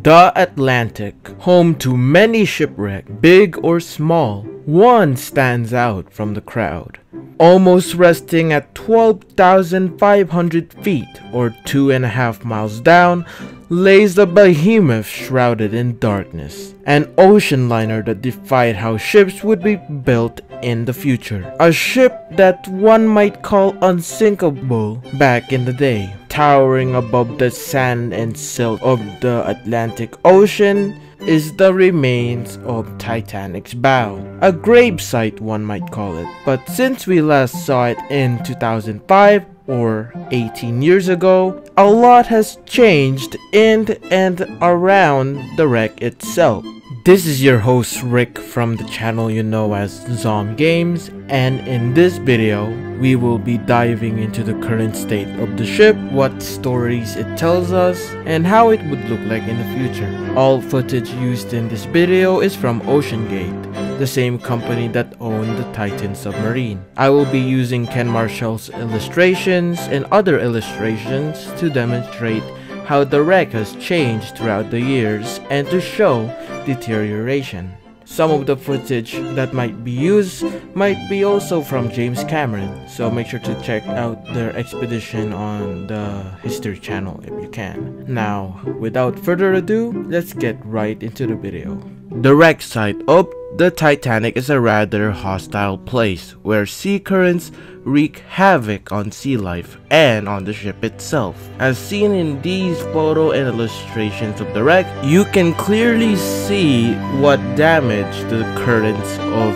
The Atlantic, home to many shipwrecks, big or small, one stands out from the crowd. Almost resting at 12,500 feet or two and a half miles down, lays the behemoth shrouded in darkness. An ocean liner that defied how ships would be built in the future. A ship that one might call unsinkable back in the day. Towering above the sand and silt of the Atlantic Ocean is the remains of Titanic's bow. A gravesite one might call it. But since we last saw it in 2005, or 18 years ago, a lot has changed in and around the wreck itself. This is your host Rick from the channel you know as Zom Games and in this video we will be diving into the current state of the ship, what stories it tells us, and how it would look like in the future. All footage used in this video is from OceanGate, the same company that owned the Titan submarine. I will be using Ken Marshall's illustrations and other illustrations to demonstrate how the wreck has changed throughout the years and to show deterioration. Some of the footage that might be used might be also from James Cameron, so make sure to check out their expedition on the History Channel if you can. Now, without further ado, let's get right into the video. The wreck site of the Titanic is a rather hostile place where sea currents wreak havoc on sea life and on the ship itself. As seen in these photo and illustrations of the wreck, you can clearly see what damage the currents of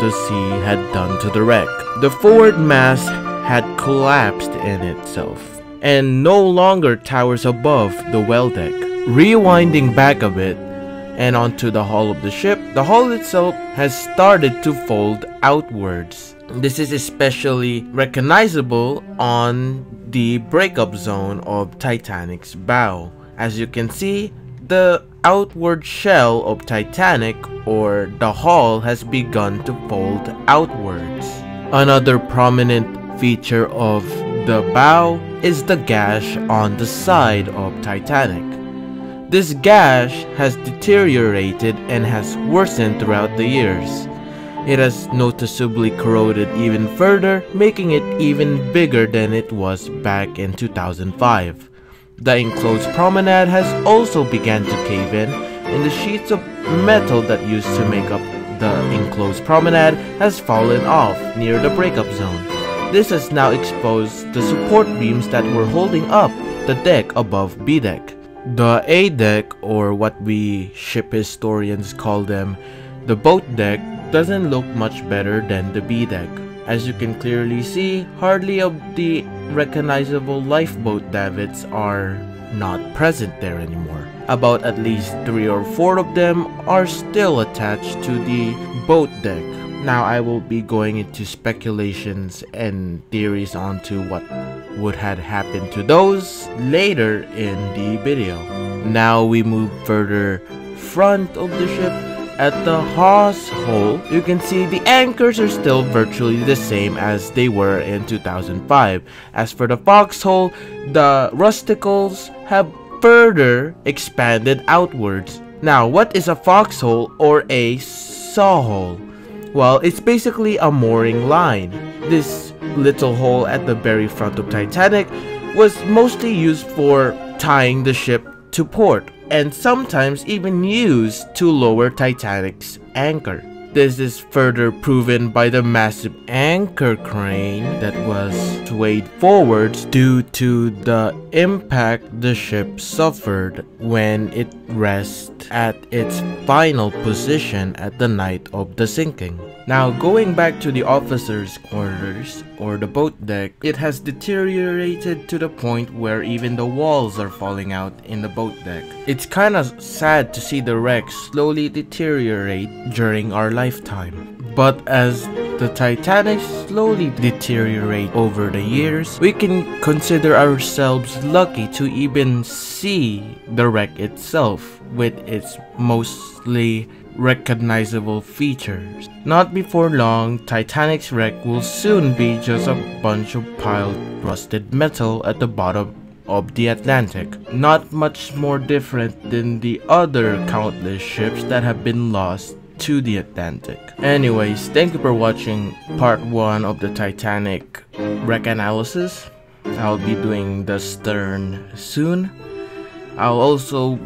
the sea had done to the wreck. The forward mast had collapsed in itself and no longer towers above the well deck. Rewinding back a bit, and onto the hull of the ship, the hull itself has started to fold outwards. This is especially recognizable on the breakup zone of Titanic's bow. As you can see, the outward shell of Titanic or the hull has begun to fold outwards. Another prominent feature of the bow is the gash on the side of Titanic. This gash has deteriorated and has worsened throughout the years. It has noticeably corroded even further, making it even bigger than it was back in 2005. The enclosed promenade has also begun to cave in, and the sheets of metal that used to make up the enclosed promenade has fallen off near the breakup zone. This has now exposed the support beams that were holding up the deck above B deck. The A deck, or what we ship historians call them, the boat deck, doesn't look much better than the B deck. As you can clearly see, hardly of the recognizable lifeboat davits are not present there anymore. About at least 3 or 4 of them are still attached to the boat deck. Now I will be going into speculations and theories onto what would have happened to those later in the video. Now we move further front of the ship at the hawse hole, you can see the anchors are still virtually the same as they were in 2005. As for the foxhole, the rusticles have further expanded outwards. Now, what is a foxhole or a sawhole? Well, it's basically a mooring line. This little hole at the very front of Titanic was mostly used for tying the ship to port and sometimes even used to lower Titanic's anchor. This is further proven by the massive anchor crane that was swayed forwards due to the impact the ship suffered when it at its final position at the night of the sinking. Now going back to the officers quarters or the boat deck, it has deteriorated to the point where even the walls are falling out in the boat deck. It's kinda sad to see the wreck slowly deteriorate during our lifetime. But as the Titanic slowly deteriorate over the years, we can consider ourselves lucky to even see the wreck itself with its mostly recognizable features. Not before long, Titanic's wreck will soon be just a bunch of piled rusted metal at the bottom of the Atlantic. Not much more different than the other countless ships that have been lost to the Atlantic. Anyways, thank you for watching part 1 of the Titanic wreck analysis. I'll be doing the stern soon. I'll also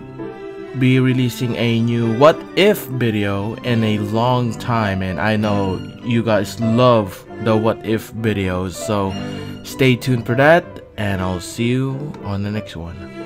be releasing a new what if video in a long time and I know you guys love the what if videos so stay tuned for that and I'll see you on the next one.